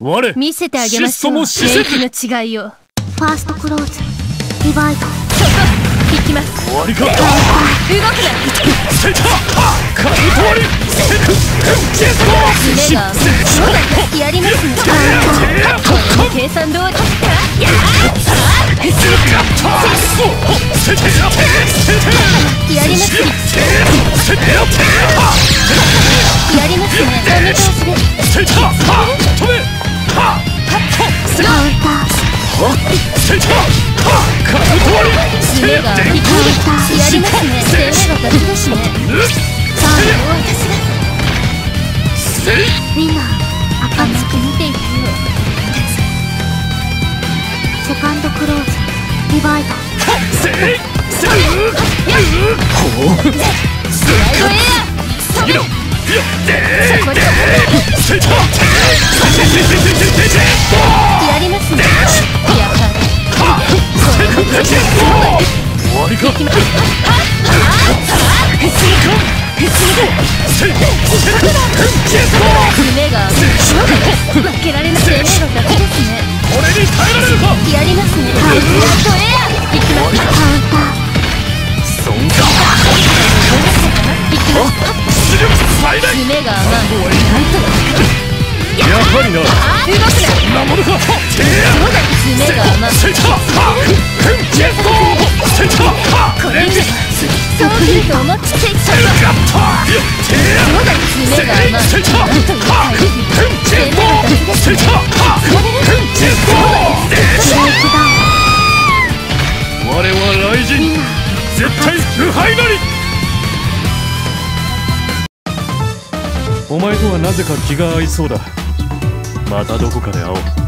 我見せてあげましょう。質素も施設。兵器の違いを。ファーストクローズ。リバイト行きます。終わりか。動くなセタカブト割りセクジェスト目がそうだやりますねこの計算通りやセテラセテやりますねタセタカブト割り目が引きやります。ね攻めがダメだしねさあ私がセイーウィナー熱く見ていくよセカンドクローズリバイトセイセイやはりな。お前とはなぜか気が合いそうだ。またどこかで会おう。